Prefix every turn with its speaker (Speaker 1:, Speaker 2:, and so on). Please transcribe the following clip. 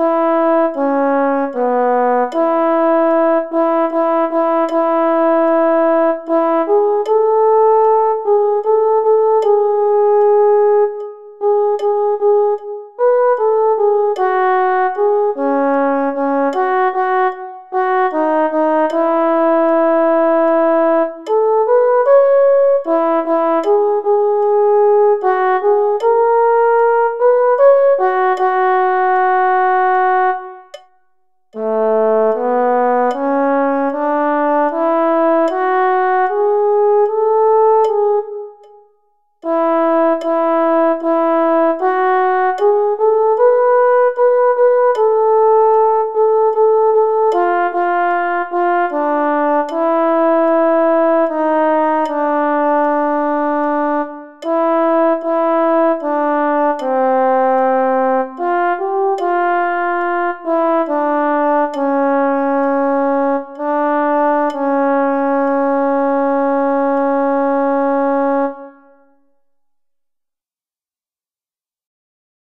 Speaker 1: Bye. Bye.